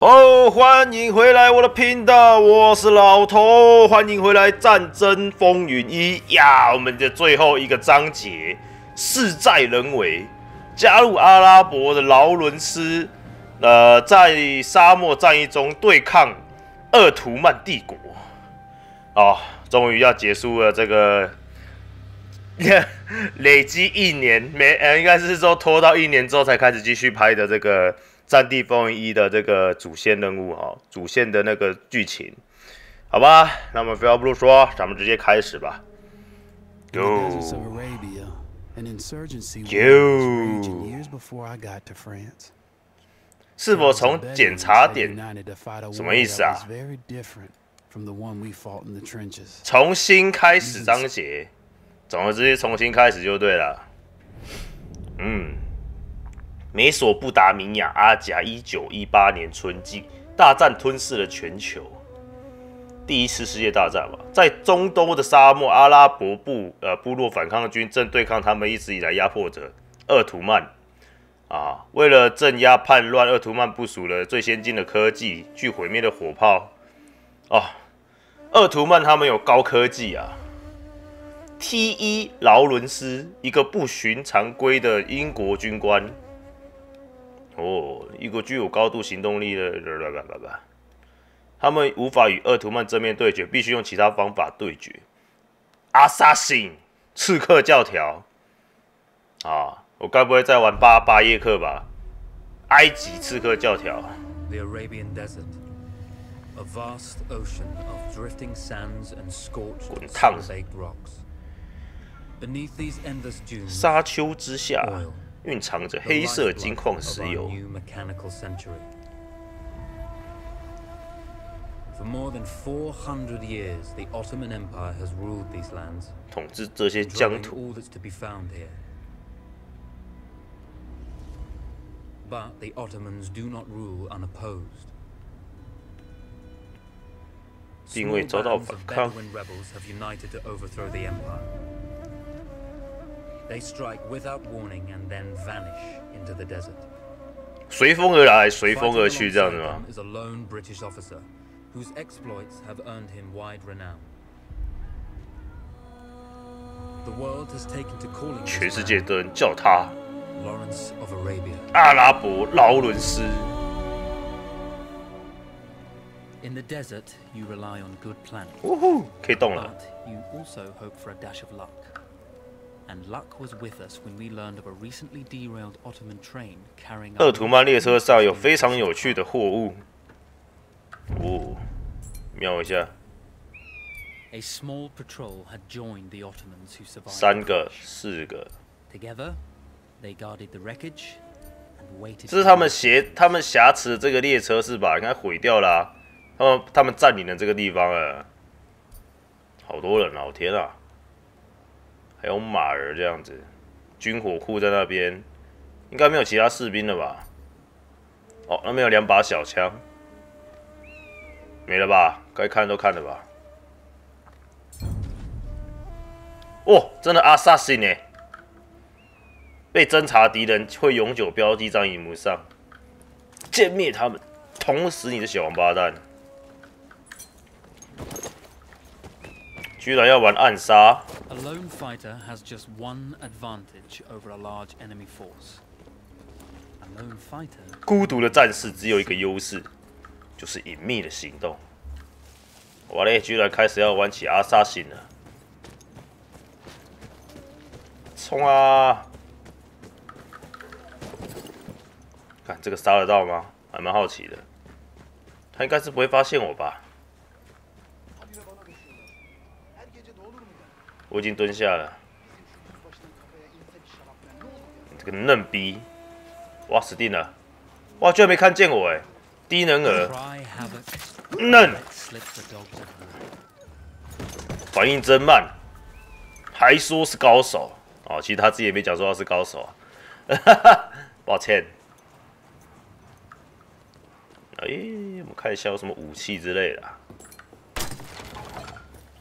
哦，欢迎回来我的频道，我是老头，欢迎回来《战争风云一》呀，我们的最后一个章节，事在人为，加入阿拉伯的劳伦斯，呃，在沙漠战役中对抗鄂图曼帝国，哦，终于要结束了这个 累积一年没，呃，应该是说拖到一年之后才开始继续拍的这个。《战地风云一》的这个主线任务哈，主线的那个剧情，好吧，那么废话不多说，咱们直接开始吧。Go。是否从检查点？什么意思啊？重新开始章节，总而言之，重新开始就对了。嗯。美索不达米亚阿贾一九一八年春季大战吞噬了全球，第一次世界大战嘛，在中东的沙漠，阿拉伯部呃部落反抗军正对抗他们一直以来压迫者鄂图曼啊。为了镇压叛乱，鄂图曼部署了最先进的科技，具毁灭的火炮啊。鄂图曼他们有高科技啊。T 一劳伦斯，一个不寻常规的英国军官。哦，一个具有高度行动力的，他们无法与鄂图曼正面对决，必须用其他方法对决。Assassin，刺客教条。啊，我该不会在玩巴巴耶克吧？埃及刺客教条。The Arabian Desert, a vast ocean of drifting sands and scorched, sun-baked rocks. Beneath these endless dunes, 沙丘之下。蕴藏着黑色金矿石油。统治这些疆土。并未遭到反抗。They strike without warning and then vanish into the desert. 随风而来，随风而去，这样子吗？Is a lone British officer whose exploits have earned him wide renown. The world has taken to calling 全世界的人叫他 Lawrence of Arabia. 阿拉伯劳伦斯。In the desert, you rely on good planning. 呜呼，可以动了。But you also hope for a dash of luck. And luck was with us when we learned of a recently derailed Ottoman train carrying. 鄂图曼列车上有非常有趣的货物。哦，瞄一下。A small patrol had joined the Ottomans who survived. 三个，四个。Together, they guarded the wreckage and waited. 这是他们挟他们挟持的这个列车是吧？应该毁掉了。他们他们占领了这个地方了。好多人啊！我天啊！还有马儿这样子，军火库在那边，应该没有其他士兵了吧？哦，那边有两把小枪，没了吧？该看都看了吧？哦，真的阿萨辛呢？被侦察敌人会永久标记在荧幕上，歼灭他们，捅死你的小王八蛋！居然要玩暗杀！孤独的战士只有一个优势，就是隐秘的行动。我嘞！居然开始要玩起阿萨辛了！冲啊！看这个杀得到吗？还蛮好奇的。他应该是不会发现我吧？我已经蹲下了，这个嫩逼，哇死定了！哇居然没看见我哎，低能儿，嫩，反应真慢，还说是高手。哦，其实他自己也没讲说他是高手啊，哈哈，抱歉。哎，我们看一下有什么武器之类的，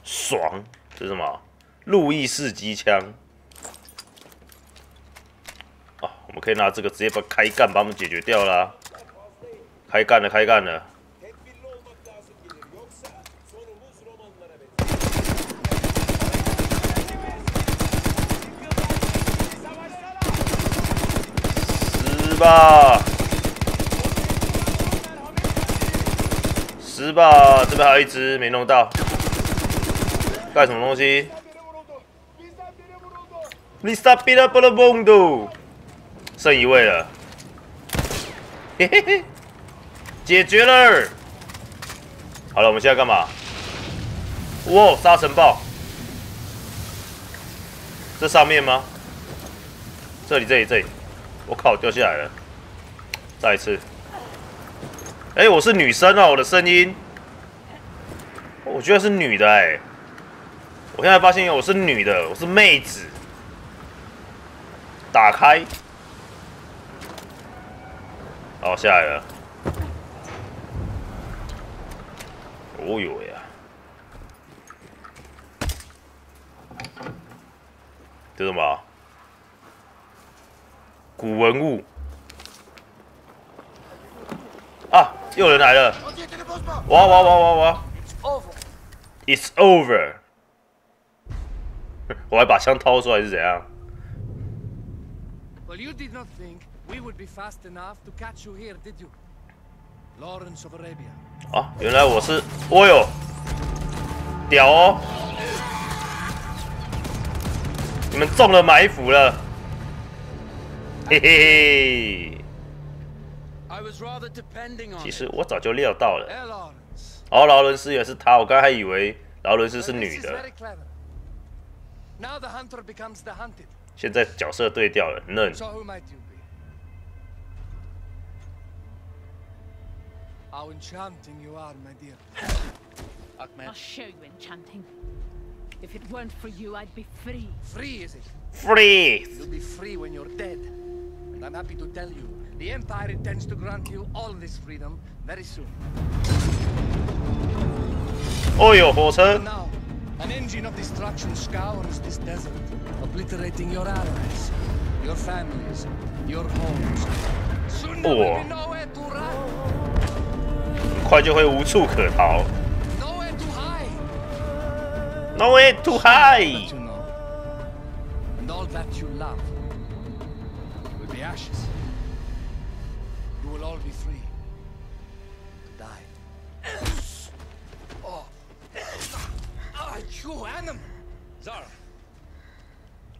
爽，这是什么？路易士机枪，啊，我们可以拿这个直接把开干，把我们解决掉啦！开干了，开干了！死吧！死吧！这边还有一只没弄到，干什么东西？Biri vuruldu. Bizden biri vuruldu.？Lisa b i l a b l a b o n d o 剩一位了，嘿嘿嘿，解决了。好了，我们现在干嘛？哇，沙尘暴！这上面吗？这里，这里，这里！我靠，掉下来了！再一次。哎、我是女生哦，我的声音，我觉得是女的哎、我现在发现我是女的，我是妹子。打开，好下来了。哦呦呀！这什么？古文物啊！又有人来了！哇哇哇哇哇 Over.！It's over！我还把枪掏出来是怎样？Well, you did not think we would be fast enough to catch you here, did you? Lawrence of Arabia. 啊，原来我是，哦哟，屌哦！你们中了埋伏了，嘿嘿嘿！I was rather depending on 其实我早就料到了。Eh. 哦，劳伦斯也是他，我刚才还以为劳伦斯是女的 Now the hunter becomes the hunted. 现在角色对调了，嫩。 So who might you be? How enchanting you are, my dear. Ahmed, I'll show you enchanting. If it weren't for you, I'd be free. Free, is it? Freeze！ You'll be free when you're dead. And I'm happy to tell you, the Empire intends to grant you all this freedom very soon. 哦呦，火车 And！now, an engine of destruction scours this desert, obliterating your allies, your families, your homes. Soon there will be nowhere to run, 很快就会无处可逃。 nowhere to hide. No way to That hide！ you know. And all that you love will be ashes.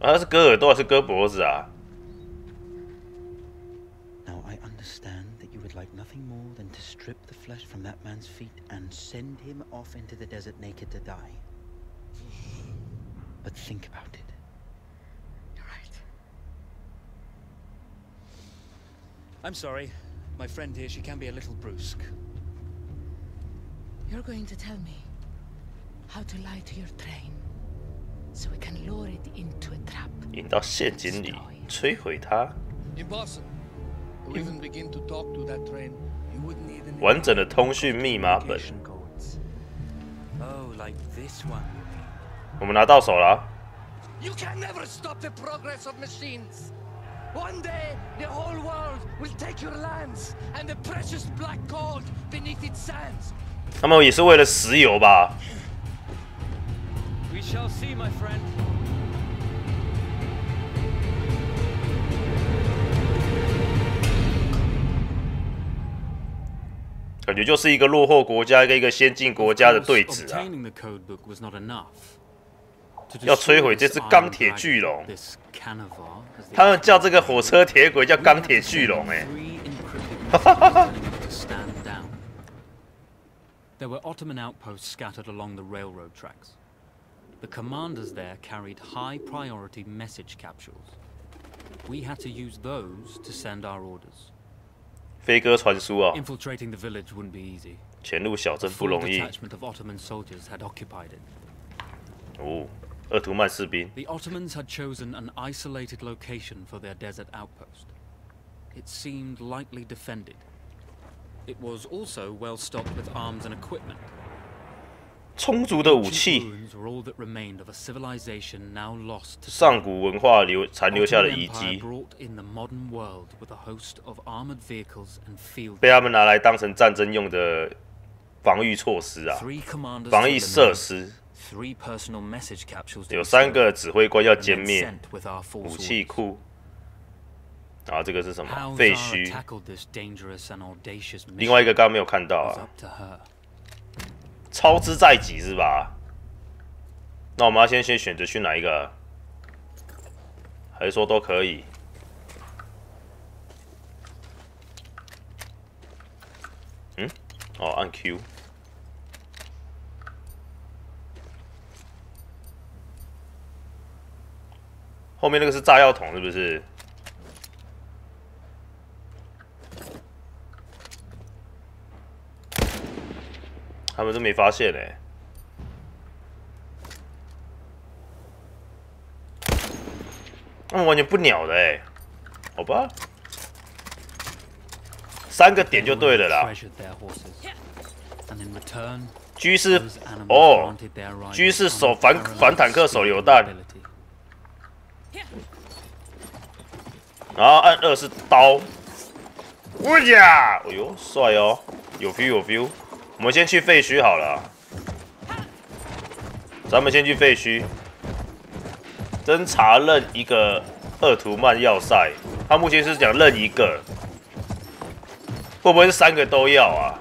啊，他是割耳朵还是割脖子啊？ Now I understand that you would like nothing more than to strip the flesh from that man's feet and send him off into the desert naked to die. But think about it. you're right. I'm sorry. My friend here, she can be a little brusque. You're going to tell me how to lie to your train so we can lure it into a trap. 引到陷阱里，摧毁它。 Impossible. To even begin to talk to that train, you would need an 完整的通讯密码本， Communication codes. Oh, like this one. 我们拿到手了啊。 You can never stop the progress of machines. One day, the whole world will take your lands and the precious black gold beneath its sands. 他们也是为了石油吧？ We shall see, my friend. 感觉就是一个落后国家跟一个先进国家的对峙啊。 Obtaining the code book was not enough. To 要摧毁 destroy 这 this 只 iron 钢铁 dragon, 巨龙 this Canavar, as they 他们叫这个火车铁轨叫 We 钢 had 铁 to 巨 send 龙哎、 three encrypted messages telling it to stand down. There were Ottoman outposts scattered along the railroad tracks. The commanders there carried high priority message capsules. We had to use those to send our orders. 飞鸽传书啊， Infiltrating the village wouldn't be easy. 潜入小 A 镇不 full 容易 detachment of Ottoman soldiers had occupied it. 哦。鄂图曼士兵， The Ottomans had chosen an isolated location for their desert outpost. It seemed lightly defended. It was also well stocked with arms and equipment. 充足的武器，上古文化留残留下的遗迹，被他们拿来当成战争用的防御措施啊。防御设施有三个，指挥官要歼灭武器库啊。这个是什么废墟？另外一个刚刚没有看到啊。超之在己是吧？那我们要先先选择去哪一个？还是说都可以？嗯，哦，按 Q。后面那个是炸药桶是不是？他们都没发现呢，他们完全不鸟的哎，好吧，三个点就对了啦。居士，哦，居士手反反坦克手榴弹，然后按二是刀，我呀，哎呦，帅哦，有 feel 有 feel。我们先去废墟好了啊，咱们先去废墟，侦查任一个厄图曼要塞。他目前是讲任一个，会不会是三个都要啊？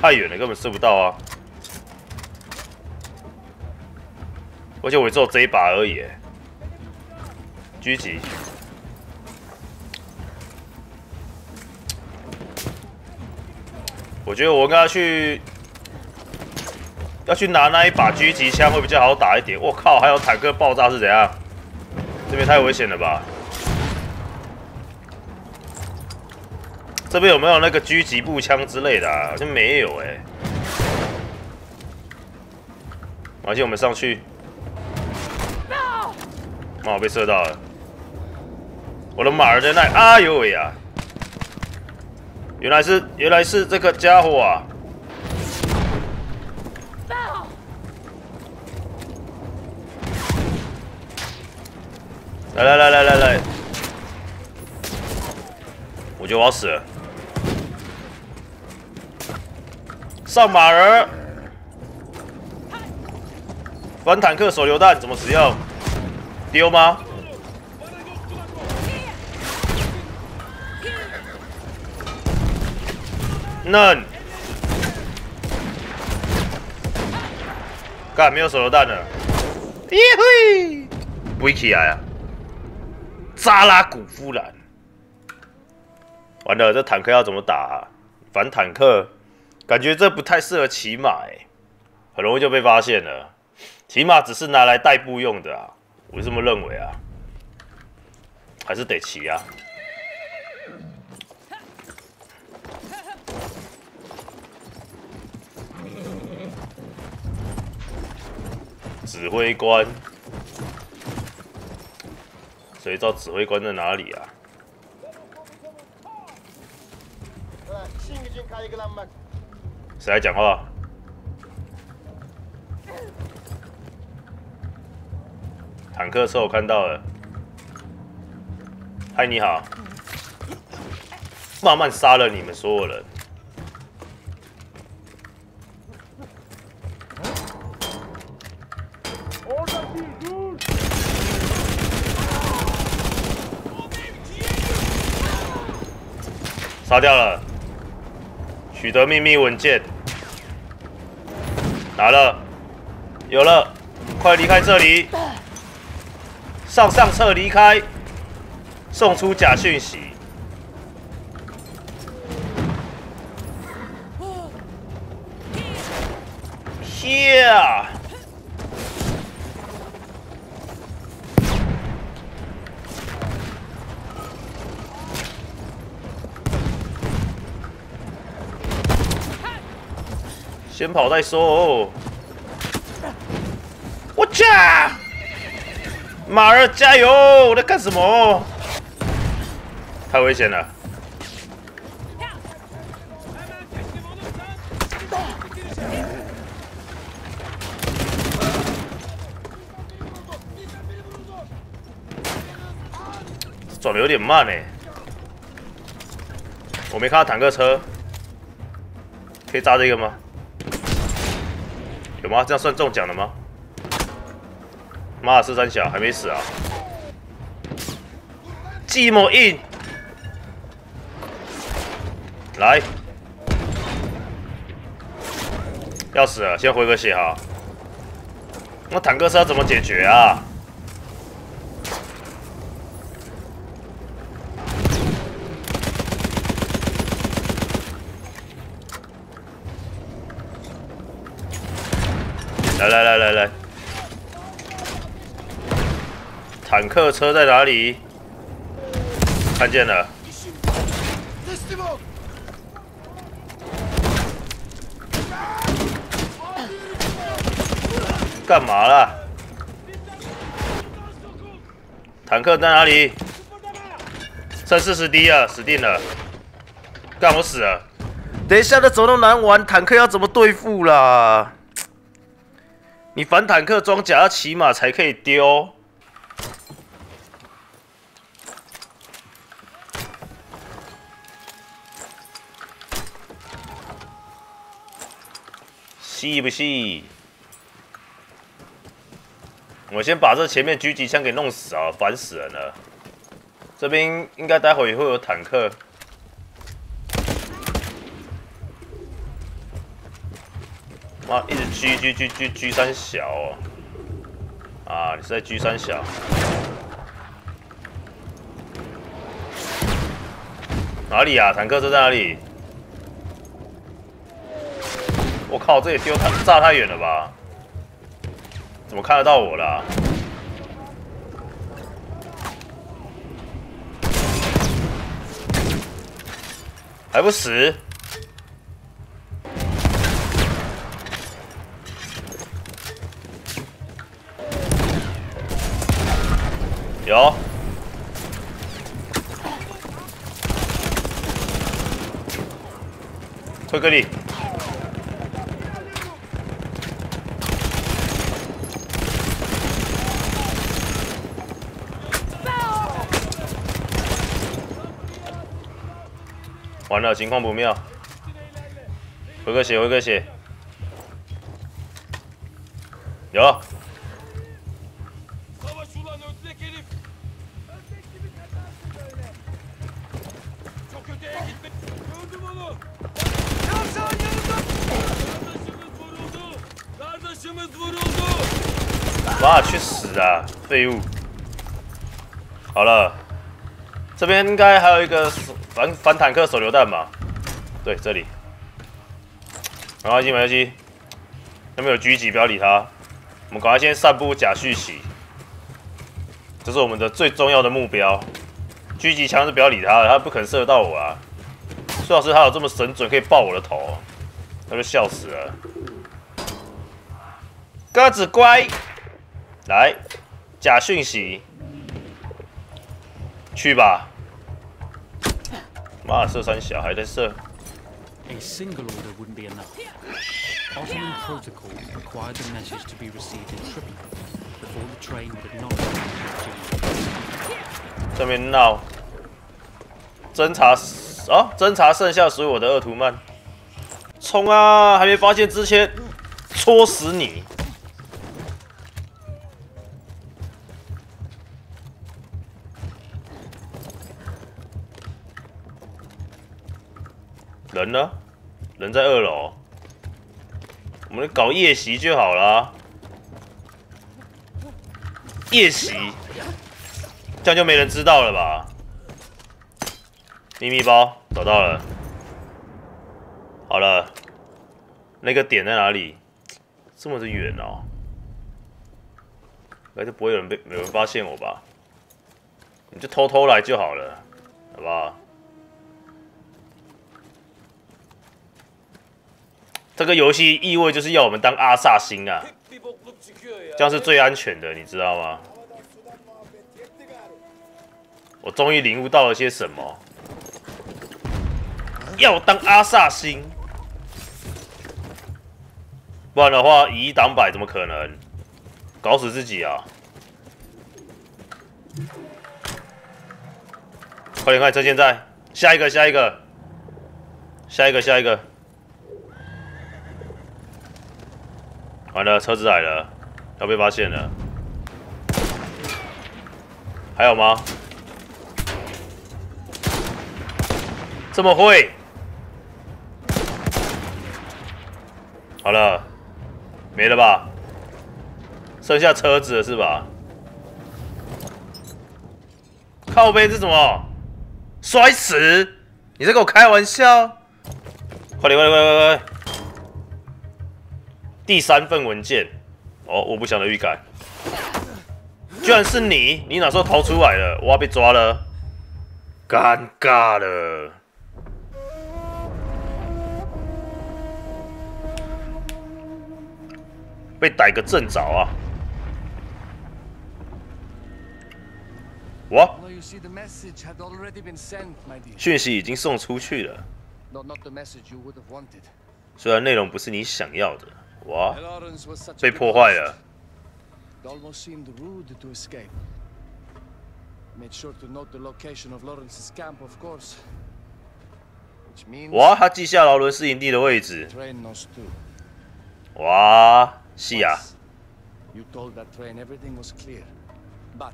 太远了，根本射不到啊！而且我只有这一把而已。狙击，我觉得我应该去，要去拿那一把狙击枪会比较好打一点。我靠，还有坦克爆炸是怎样？这边太危险了吧！这边有没有那个狙击步枪之类的啊？好像没有哎、而且我们上去，妈，我被射到了！我的马儿在那里，哎呦喂呀！原来是原来是这个家伙啊！来来来来来来，我觉得我要死了。上马儿，反坦克手榴弹怎么使用？丢吗？嫩，干没有手榴弹了，耶嘿，不起来啊！扎拉古夫兰，完了，这坦克要怎么打、啊？反坦克，感觉这不太适合骑马、欸，很容易就被发现了。骑马只是拿来代步用的啊，我是这么认为啊，还是得骑啊。指挥官，谁知道指挥官在哪里啊.谁来讲话？坦克车我看到了。嗨，你好。慢慢杀了你们所有人。杀掉了，取得秘密文件，拿了，有了，快离开这里，上上策离开，送出假讯息。Yeah！先跑再说哦。我驾！马儿加油！我在干什么？太危险了！转的有点慢哎，我没看到坦克车，可以炸这个吗？有吗？这样算中奖了吗？妈的，四三小还没死啊！寂寞硬，来，要死了，先回个血哈。那坦克是要怎么解决啊？来来来来来，坦克车在哪里？看见了。干嘛啦？坦克在哪里？剩四十滴啊，死定了！干我死了！等一下，这走动难玩，坦克要怎么对付啦？你反坦克装甲要骑马才可以丢。细不细？我先把这前面狙击枪给弄死啊！烦死人了。这边应该待会也会有坦克。妈，一直狙狙狙狙狙三小哦！啊，你是在狙三小？哪里啊？坦克车在哪里？我靠，这也丢太炸太远了吧？怎么看得到我啦？还不死？有，推个力。完了，情况不妙，回个血，回个血，有。哇，去死啊，废物！好了。这边应该还有一个反反坦克手榴弹吧？对，这里。没关系，没关系。那边有狙击，不要理他。我们赶快先散布假讯息，这是我们的最重要的目标。狙击枪是不要理他的，他不可能射得到我啊。苏老师他有这么神准，可以爆我的头，那就笑死了。鸽子乖。来，假讯息，去吧！妈的，射三小还在射，A single order wouldn't be enough. Ottoman protocol required the message to be received in Tripoli before the train would the 这边闹，侦查啊，侦查剩下属于我的鄂图曼，冲啊！还没发现之前，戳死你！人呢？人在二楼，我们搞夜袭就好了。夜袭，这样就没人知道了吧？秘密包找到了，好了，那个点在哪里？这么的远哦，那就不会有人被有人发现我吧？你就偷偷来就好了，好不好？这个游戏意味就是要我们当阿萨星啊.这样是最安全的，你知道吗？我终于领悟到了些什么。要当阿萨星，不然的话以一挡百怎么可能？搞死自己啊！快点快，趁现在，下一个下一个，下一个下一个。完了，车子来了，要被发现了。还有吗？这么会？好了，没了吧？剩下车子了是吧？靠背是什么？摔死？你在跟我开玩笑？快点快点快点快点！第三份文件。哦我不想的预感。居然是你你哪时候逃出来了我要被抓了。尴尬了。被逮个正着啊。我？讯息已经送出去了。虽然内容不是你想要的。哇被破坏了。哇，他记下劳伦斯营地的位置。哇，是啊，Once You told that train everything was clear. But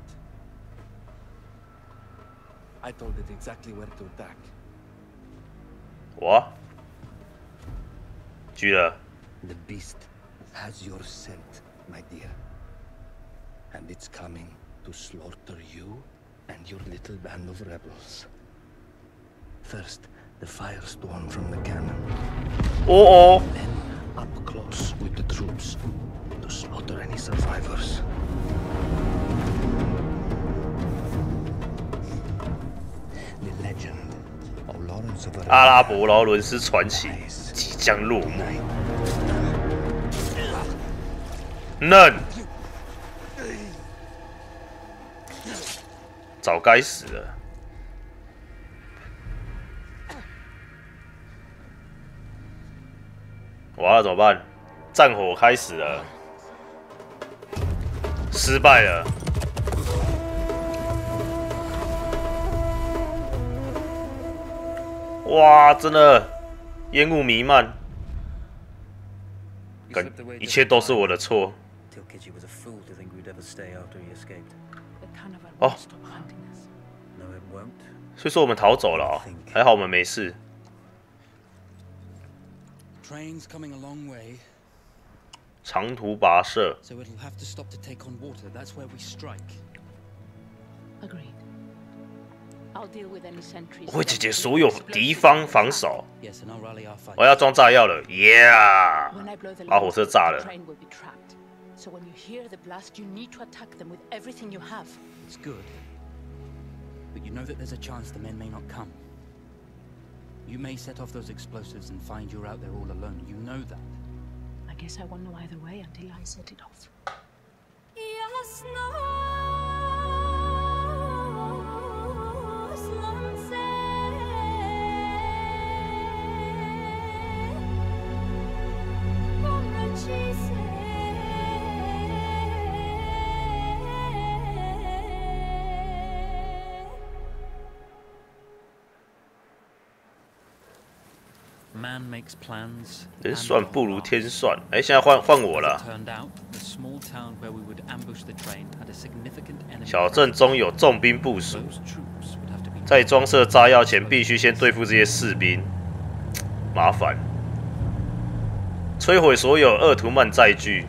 I told it exactly where to attack. 哇，狙了。The beast has your scent, my dear. And it's coming to slaughter you and your little band of rebels. First, the firestorm from the cannon. 哦哦， Then, up close with the troops to slaughter any survivors. The legend of Lawrence of 阿 Arabia 拉伯劳伦斯传奇即将落幕。 嫩，早该死了。哇，怎么办？战火开始了，失败了。哇，真的烟雾弥漫感一切都是我的错。Tilkiji was a fool to think we'd ever stay after he escaped. The carnival Oh. won't stop hunting us. No, it won't. 所以说我们逃走了、哦，还好我们没事。Train's coming a long way, 长途跋涉，so it'll have to stop to take on water. That's where we strike. Agreed. I'll deal with any sentries. 我会解决所有敌方防守。Yes, and I'll rally our fight. 我要装炸药了 the 把火车炸了。train will be trapped. So when you hear the blast, you need to attack them with everything you have. It's good. But you know that there's a chance the men may not come. You may set off those explosives and find you're out there all alone. You know that. I guess I won't know either way until I set it off. Yes, makes 人算不如天算，哎，现在换换我了。小镇中有重兵部署，在装设炸药前，必须先对付这些士兵，麻烦。摧毁所有鄂图曼载具，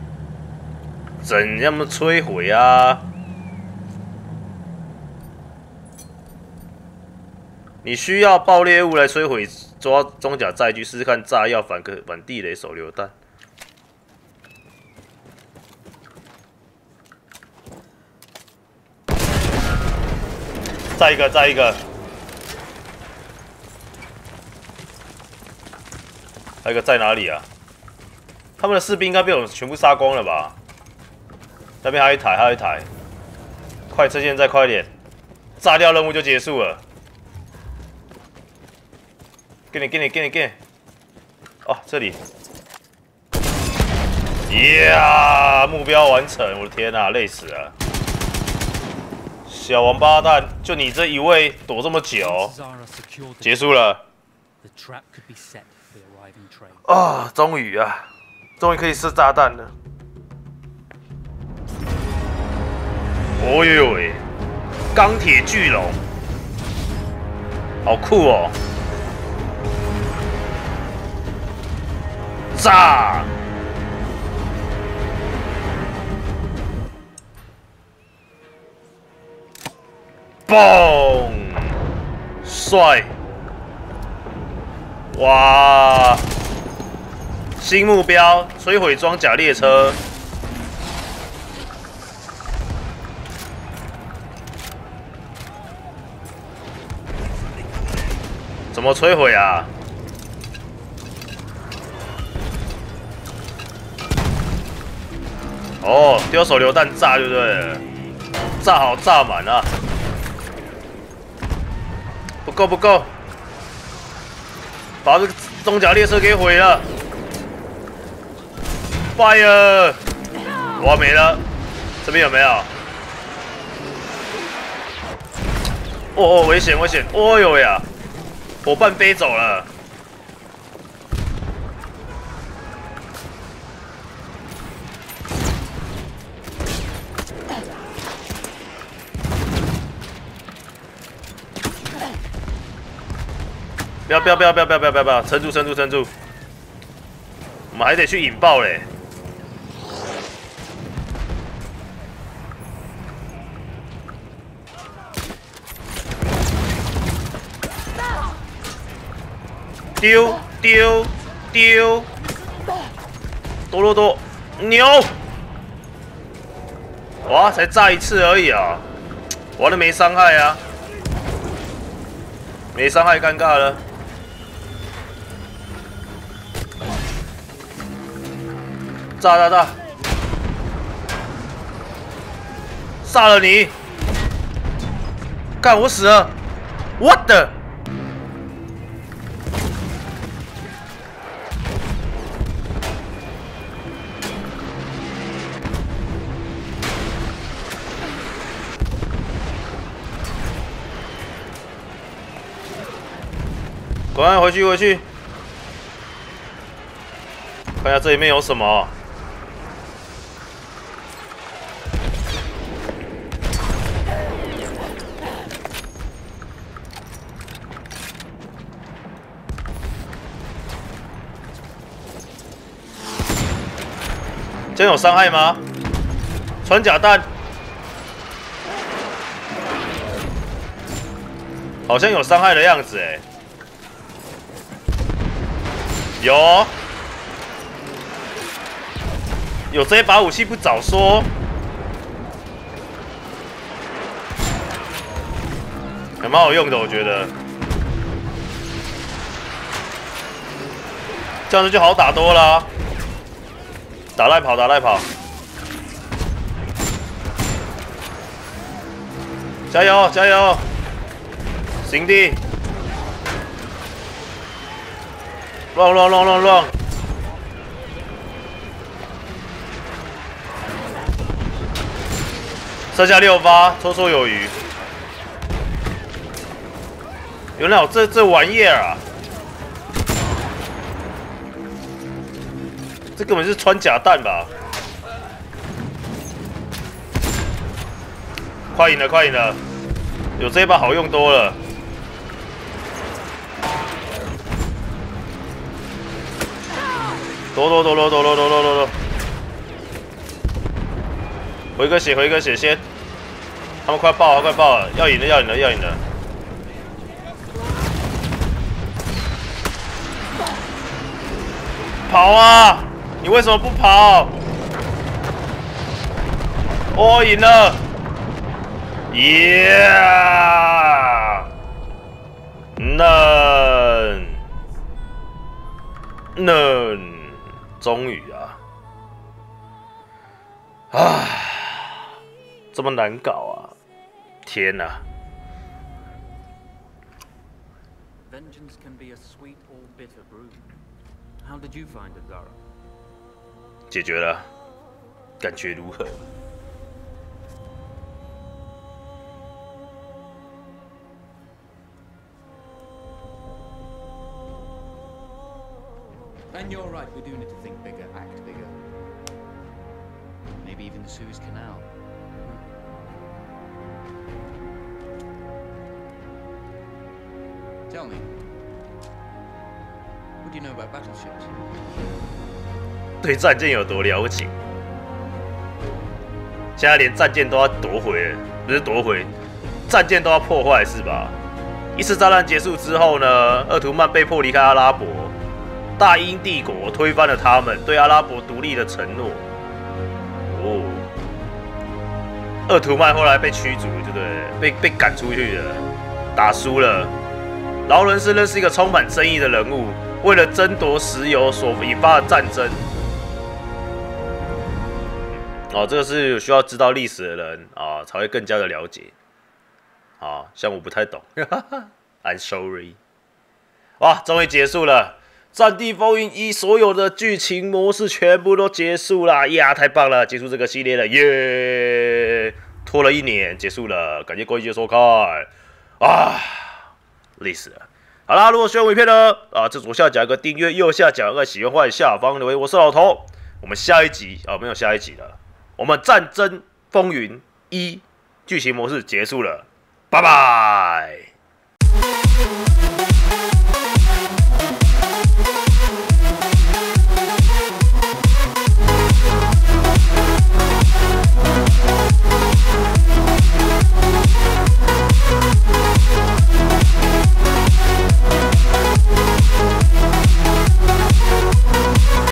怎样么摧毁啊？你需要爆裂物来摧毁抓装甲载具，试试看炸药反个反地雷手榴弹。再一个，再一个。还有一个在哪里啊？他们的士兵应该被我们全部杀光了吧？那边还有一台，还有一台。快，车现在快点！炸掉任务就结束了。给你，给你，给你，给你。哦，这里。呀，目标完成！我的天哪、累死了！小王八蛋，就你这一位躲这么久，结束了啊！终于啊，终于可以射炸弹了。哦呦呦喂，钢铁巨龙，好酷哦！炸！嘣！帅！哇！新目标：摧毁装甲列车。怎么摧毁啊？哦，丢手榴弹炸对不对，炸好炸满啊！不够不够，把这个装甲列车给毁了！Fire！哇，没了，这边有没有？哦哦，危险危险！哦呦呀，伙伴飞走了。不要不要不要不要不要不要！撑住撑住撑住！我们还得去引爆嘞。丢丢丢！多多多牛！哇，才炸一次而已啊！玩的没伤害啊，没伤害，尴尬了。炸炸炸！杀了你！干我死了！What the？赶快回去回去！看一下这里面有什么。这样有伤害吗？穿甲弹，好像有伤害的样子哎。有，有这一把武器不早说，还蛮好用的，我觉得。这样子就好打多了、打赖跑，打赖跑，加油，加油，行的，乱乱乱乱乱，剩下六发，绰绰有余。原来有这这玩意儿啊！这根本是穿甲弹吧？快赢了，快赢了！有这一把好用多了。躲躲躲躲躲躲躲躲躲躲！回个血，回个血先。他们快爆了，快爆了！要赢了，要赢了，要赢了！跑啊！你为什么不跑我赢了 yeahnone 终于啊啊这么难搞啊天呐 Vengeance can be a sweet or bitter brew. How did you find 解决了，感觉如何？ And you're right, we do need to think bigger, act bigger. Maybe even the Suez Canal. Tell me, what do you know about battleships? 对战舰有多了解？现在连战舰都要夺回，不是夺回，战舰都要破坏是吧？一次大战结束之后呢，鄂图曼被迫离开阿拉伯，大英帝国推翻了他们对阿拉伯独立的承诺。哦，鄂图曼后来被驱逐，对不对？被被赶出去了，打输了。劳伦斯认识一个充满争议的人物，为了争夺石油所引发的战争。哦，这个是需要知道历史的人啊，才会更加的了解。啊，像我不太懂，I'm sorry。哇，终于结束了，《战地风云一》所有的剧情模式全部都结束了，呀，太棒了，结束这个系列了，耶！拖了一年，结束了，感谢各位的收看啊，累死了。好啦，如果喜欢我影片呢，啊，这左下角有个订阅，右下角有个喜欢，下方留言。我是老头，我们下一集啊，没有下一集了，我们《战争风云一》剧情模式结束了，拜拜。